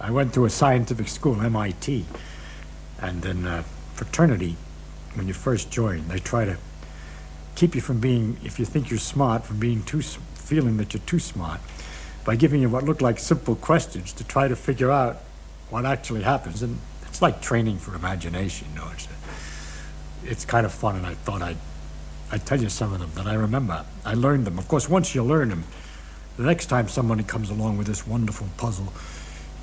I went to a scientific school, MIT, and in uh, fraternity, when you first join, they try to keep you from being, if you think you're smart, from being too, feeling that you're too smart, by giving you what look like simple questions to try to figure out what actually happens. And it's like training for imagination, you know. It's, it's kind of fun, and I thought I'd, I'd tell you some of them that I remember. I learned them. Of course, once you learn them, the next time somebody comes along with this wonderful puzzle,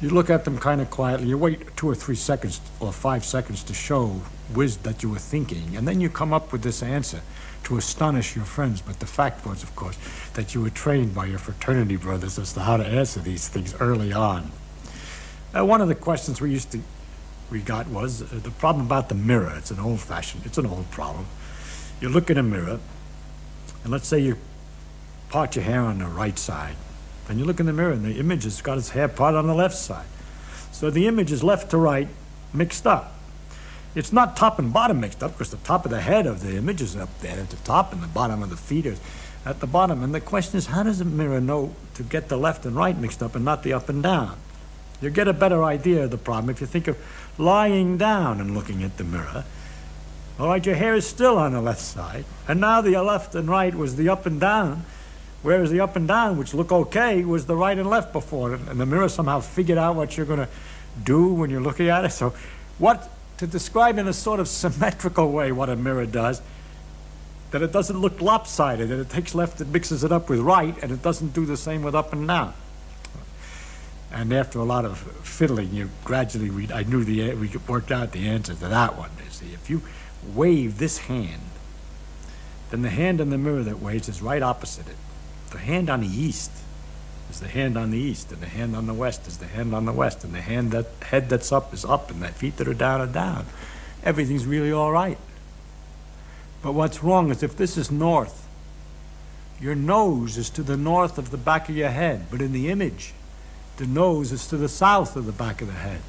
you look at them kind of quietly. You wait two or three seconds or five seconds to show whiz that you were thinking, and then you come up with this answer to astonish your friends. But the fact was, of course, that you were trained by your fraternity brothers as to how to answer these things early on. Uh, one of the questions we used to we got was uh, the problem about the mirror. It's an old-fashioned, it's an old problem. You look in a mirror, and let's say you part your hair on the right side. Then you look in the mirror, and the image has got its hair part on the left side. So the image is left to right mixed up. It's not top and bottom mixed up because the top of the head of the image is up there at the top and the bottom of the feet is at the bottom. And the question is, how does a mirror know to get the left and right mixed up and not the up and down? You get a better idea of the problem if you think of lying down and looking at the mirror. All right, your hair is still on the left side, and now the left and right was the up and down, whereas the up and down, which look okay, was the right and left before. And the mirror somehow figured out what you're going to do when you're looking at it. So, what to describe in a sort of symmetrical way what a mirror does, that it doesn't look lopsided, that it takes left and mixes it up with right, and it doesn't do the same with up and down. And after a lot of fiddling, you gradually, we, I knew the, we worked out the answer to that one. See, if you wave this hand, then the hand in the mirror that waves is right opposite it. The hand on the east is the hand on the east, and the hand on the west is the hand on the west, and the hand that head that's up is up, and the feet that are down are down. Everything's really all right. But what's wrong is if this is north, your nose is to the north of the back of your head, but in the image, the nose is to the south of the back of the head.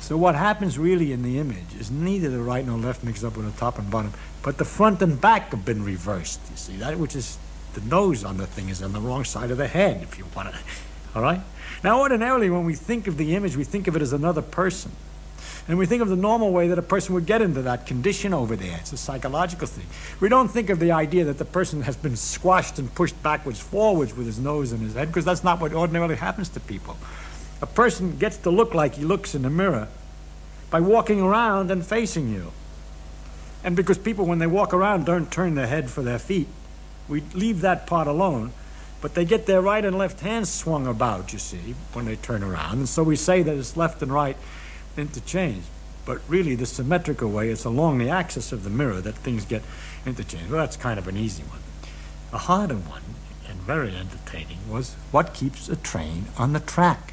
So what happens really in the image is neither the right nor left mixed up with the top and bottom, but the front and back have been reversed. You see that, which is the nose on the thing is on the wrong side of the head, if you want to. All right. Now, ordinarily, when we think of the image, we think of it as another person. And we think of the normal way that a person would get into that condition over there. It's a psychological thing. We don't think of the idea that the person has been squashed and pushed backwards, forwards with his nose and his head, because that's not what ordinarily happens to people. A person gets to look like he looks in the mirror by walking around and facing you. And because people, when they walk around, don't turn their head for their feet, we leave that part alone. But they get their right and left hands swung about, you see, when they turn around. And so we say that it's left and right interchanged. But really, the symmetrical way, it's along the axis of the mirror that things get interchanged. Well, that's kind of an easy one. A harder one, and very entertaining, was what keeps a train on the track?